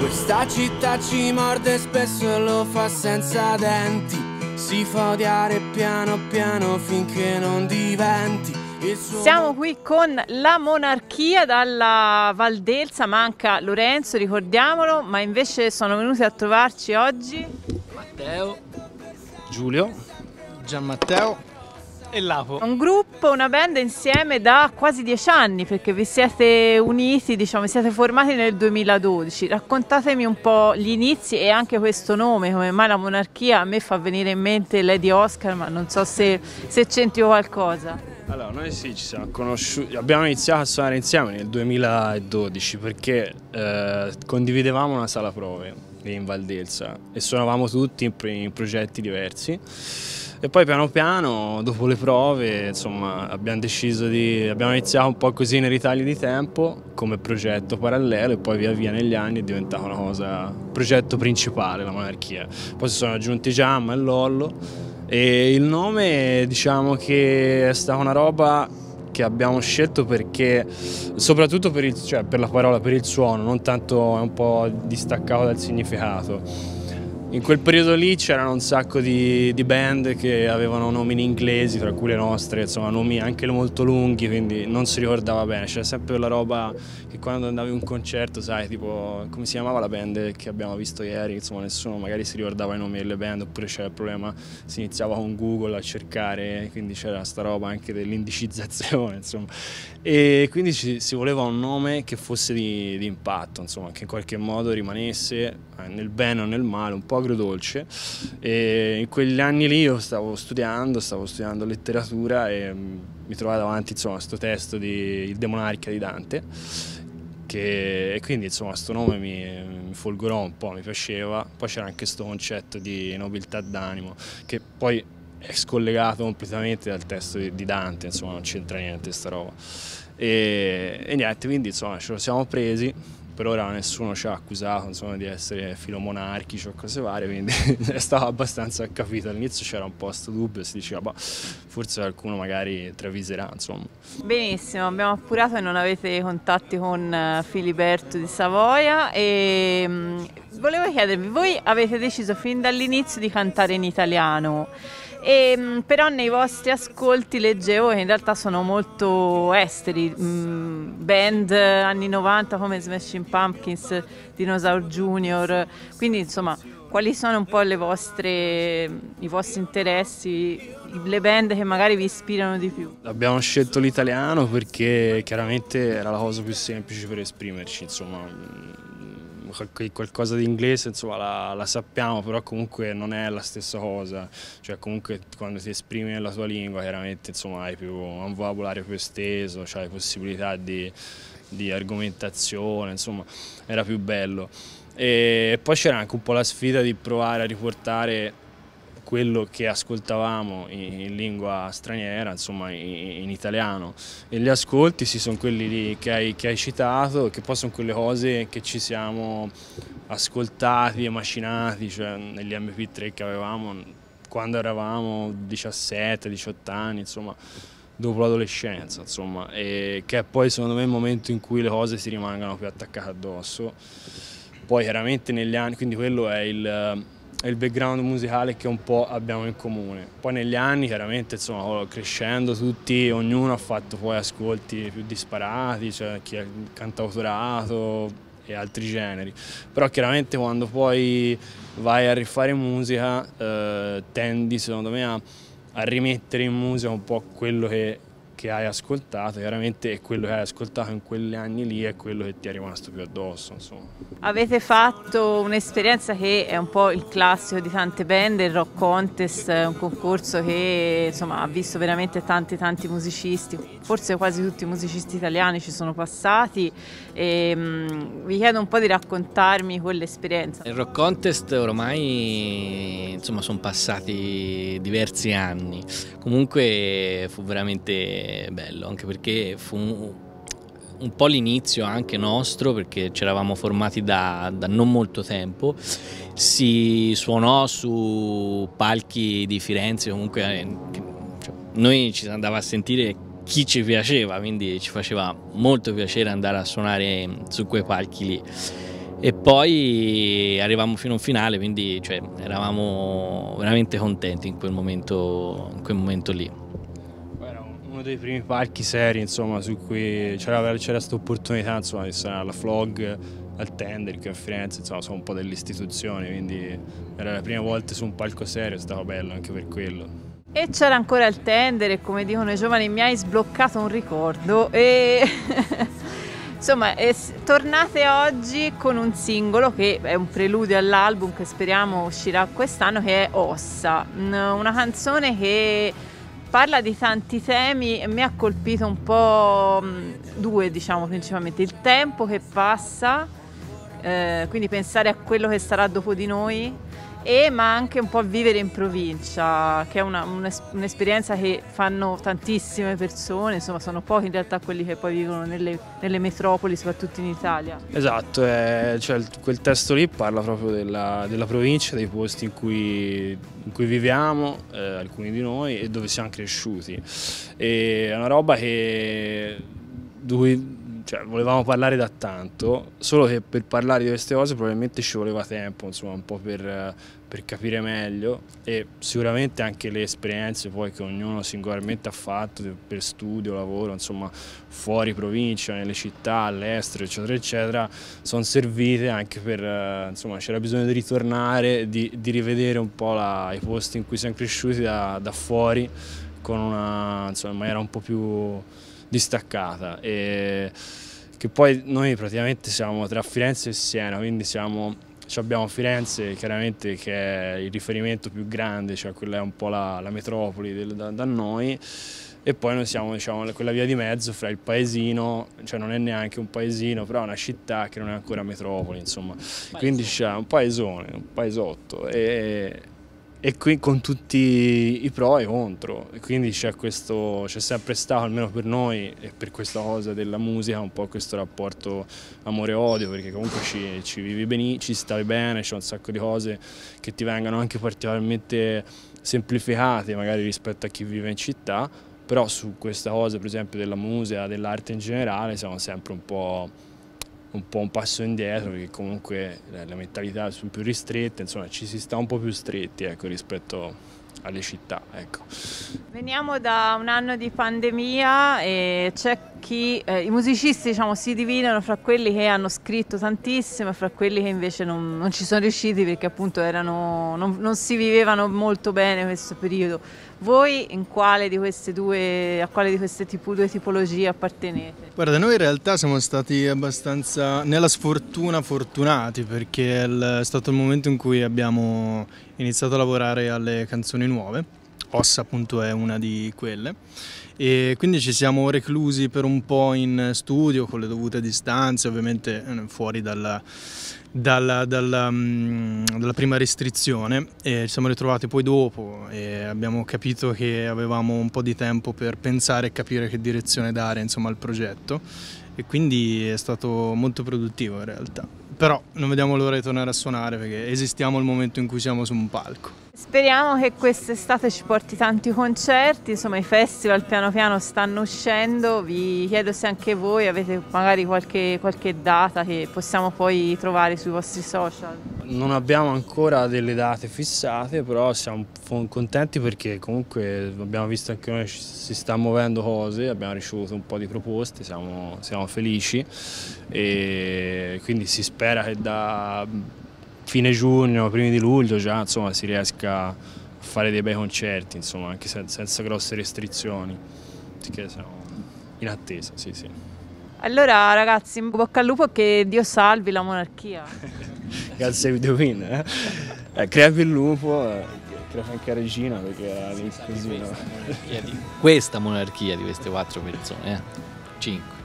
Questa città ci morde spesso e lo fa senza denti. Si fa odiare piano piano finché non diventi. il suo Siamo qui con la monarchia dalla Valdelsa, manca Lorenzo, ricordiamolo, ma invece sono venuti a trovarci oggi. Matteo, Giulio, Gianmatteo e Lapo. Un gruppo, una band insieme da quasi dieci anni perché vi siete uniti, diciamo, vi siete formati nel 2012. Raccontatemi un po' gli inizi e anche questo nome, come mai la monarchia, a me fa venire in mente Lady Oscar, ma non so se, se c'entri qualcosa. Allora, noi sì, ci siamo conosciuti, abbiamo iniziato a suonare insieme nel 2012 perché eh, condividevamo una sala prove in Valdelsa e suonavamo tutti in, in progetti diversi. E poi piano piano, dopo le prove, insomma, abbiamo deciso di... abbiamo iniziato un po' così nei ritagli di tempo come progetto parallelo e poi via via negli anni è diventato una cosa, progetto principale, la monarchia. Poi si sono aggiunti Giamma e Lollo e il nome diciamo che è stata una roba che abbiamo scelto perché soprattutto per, il- cioè, per la parola, per il suono, non tanto è un po' distaccato dal significato. In quel periodo lì c'erano un sacco di, di band che avevano nomi in inglesi, tra cui le nostre, insomma nomi anche molto lunghi, quindi non si ricordava bene. C'era sempre quella roba che quando andavi a un concerto, sai, tipo come si chiamava la band che abbiamo visto ieri, insomma nessuno magari si ricordava i nomi delle band, oppure c'era il problema, si iniziava con Google a cercare, quindi c'era sta roba anche dell'indicizzazione, insomma. E quindi ci- si voleva un nome che fosse di, di impatto, insomma, che in qualche modo rimanesse eh, nel bene o nel male, un po' agrodolce. E in quegli anni lì io stavo studiando, stavo studiando letteratura e mm, mi trovavo davanti, insomma, questo testo di Il Demonarchia di Dante. Che, e quindi insomma questo nome mi, mi folgorò un po', mi piaceva. Poi c'era anche questo concetto di nobiltà d'animo, che poi è scollegato completamente dal testo di, di Dante, insomma non c'entra niente sta roba. E, e niente, quindi insomma ce lo siamo presi, per ora nessuno ci ha accusato insomma, di essere filomonarchici o cose varie, quindi è stato abbastanza capito. All'inizio c'era un po' questo dubbio, si diceva, "Bah, forse qualcuno magari traviserà, insomma. Benissimo, abbiamo appurato che non avete contatti con eh, Filiberto di Savoia e mm, volevo chiedervi, voi avete deciso fin dall'inizio di cantare in italiano, e, mm, però nei vostri ascolti leggevo che in realtà sono molto esteri, mm, band anni 90 come Smashing Pumpkins, Dinosaur Junior, quindi insomma quali sono un po' vostre, i vostri interessi, le band che magari vi ispirano di più? Abbiamo scelto l'italiano perché chiaramente era la cosa più semplice per esprimerci, insomma, mm, qualcosa di inglese insomma la, la sappiamo, però comunque non è la stessa cosa, cioè comunque quando ti esprimi nella tua lingua chiaramente insomma hai più, un vocabolario più esteso, hai possibilità di, di argomentazione, insomma era più bello. E poi c'era anche un po' la sfida di provare a riportare quello che ascoltavamo in, in lingua straniera, insomma in, in italiano. E gli ascolti sì, sono quelli che hai, che hai citato, che poi sono quelle cose che ci siamo ascoltati e macinati, cioè negli MP3 che avevamo quando eravamo 17-18 anni, insomma, dopo l'adolescenza, insomma, e che è poi secondo me il momento in cui le cose si rimangano più attaccate addosso. Poi chiaramente negli anni, quindi quello è il, è il background musicale che un po' abbiamo in comune. Poi negli anni chiaramente insomma crescendo tutti, ognuno ha fatto poi ascolti più disparati, cioè chi ha cantautorato e altri generi. Però chiaramente quando poi vai a rifare musica eh, tendi secondo me a, a rimettere in musica un po' quello che, che hai ascoltato, chiaramente è quello che hai ascoltato in quegli anni lì è quello che ti è rimasto più addosso. Insomma. Avete fatto un'esperienza che è un po' il classico di tante band, il Rock Contest, è un concorso che insomma, ha visto veramente tanti tanti musicisti, forse quasi tutti i musicisti italiani ci sono passati e mm, vi chiedo un po' di raccontarmi quell'esperienza. Il Rock Contest ormai insomma sono passati diversi anni, comunque fu veramente bello anche perché fu un, po' l'inizio anche nostro perché ci eravamo formati da, da non molto tempo, si suonò su palchi di Firenze comunque eh, cioè, noi ci andava a sentire chi ci piaceva, quindi ci faceva molto piacere andare a suonare su quei palchi lì. e poi arrivavamo fino a un finale, quindi cioè, eravamo veramente contenti in quel momento, in quel momento lì. Uno dei primi parchi seri insomma, su cui c'era questa opportunità insomma, di stare alla Flog, al Tender, che a Firenze insomma, sono un po' delle istituzioni, quindi era la prima volta su un palco serio, è stato bello anche per quello. E c'era ancora il tender e come dicono i giovani mi hai sbloccato un ricordo e insomma tornate oggi con un singolo che è un preludio all'album che speriamo uscirà quest'anno che è Ossa, una canzone che parla di tanti temi e mi ha colpito un po' due diciamo principalmente, il tempo che passa, eh, quindi pensare a quello che sarà dopo di noi e ma anche un po' vivere in provincia, che è una, un'esperienza che fanno tantissime persone, insomma sono pochi in realtà quelli che poi vivono nelle, nelle metropoli, soprattutto in Italia. Esatto, è, cioè, quel testo lì parla proprio della, della provincia, dei posti in cui, in cui viviamo, eh, alcuni di noi, e dove siamo cresciuti. E è una roba che... Dove, cioè, volevamo parlare da tanto, solo che per parlare di queste cose probabilmente ci voleva tempo, insomma, un po' per, per capire meglio e sicuramente anche le esperienze poi che ognuno singolarmente ha fatto per studio, lavoro, insomma, fuori provincia, nelle città, all'estero, eccetera, eccetera, sono servite anche per, insomma, c'era bisogno di ritornare, di, di rivedere un po' la, i posti in cui siamo cresciuti da, da fuori una, insomma, in maniera un po' più distaccata. E che poi noi praticamente siamo tra Firenze e Siena, quindi siamo, abbiamo Firenze chiaramente che è il riferimento più grande, cioè quella è un po' la, la metropoli del, da, da, noi. E poi noi siamo diciamo, quella via di mezzo fra il paesino, cioè non è neanche un paesino, però è una città che non è ancora metropoli, insomma, quindi c'è un paesone, un paesotto. E, e qui con tutti i pro e i contro, e quindi c'è, sempre stato, almeno per noi e per questa cosa della musica, un po' questo rapporto amore-odio, perché comunque ci, ci vivi bene, ci stai bene, c'è un sacco di cose che ti vengono anche particolarmente semplificate magari rispetto a chi vive in città, però su questa cosa per esempio della musica, dell'arte in generale siamo sempre un po' un po' un passo indietro perché comunque le mentalità sono più ristrette, insomma ci si sta un po' più stretti ecco, rispetto alle città. Ecco. Veniamo da un anno di pandemia e c'è chi, eh, i musicisti diciamo, si dividono fra quelli che hanno scritto tantissimo e fra quelli che invece non, non ci sono riusciti perché appunto erano, non, non, si vivevano molto bene questo periodo. Voi quale due, a quale di queste tipo, due tipologie appartenete? Guarda, noi in realtà siamo stati abbastanza nella sfortuna fortunati perché è stato il momento in cui abbiamo iniziato a lavorare alle canzoni nuove, Ossa appunto è una di quelle e quindi ci siamo reclusi per un po' in studio con le dovute distanze, ovviamente eh, fuori dalla, dalla, dalla, um, dalla, prima restrizione e ci siamo ritrovati poi dopo e abbiamo capito che avevamo un po' di tempo per pensare e capire che direzione dare insomma, al progetto e quindi è stato molto produttivo in realtà. Però non vediamo l'ora di tornare a suonare perché esistiamo al momento in cui siamo su un palco. Speriamo che quest'estate ci porti tanti concerti, insomma i festival piano piano stanno uscendo, vi chiedo se anche voi avete magari qualche, qualche data che possiamo poi trovare sui vostri social. Non abbiamo ancora delle date fissate, però siamo contenti perché comunque abbiamo visto anche noi si sta muovendo cose, abbiamo ricevuto un po' di proposte, siamo, siamo felici e quindi si spera che da fine giugno, primi di luglio già insomma, si riesca a fare dei bei concerti, insomma, anche senza, senza grosse restrizioni. Perché siamo in attesa, sì, sì. Allora ragazzi, bocca al lupo che Dio salvi la monarchia. Grazie Video Queen. Eh? Eh, crepi il lupo, eh, crea anche regina perché era lì così. Questa, monarchia di, questa monarchia di queste quattro persone, eh? Cinque.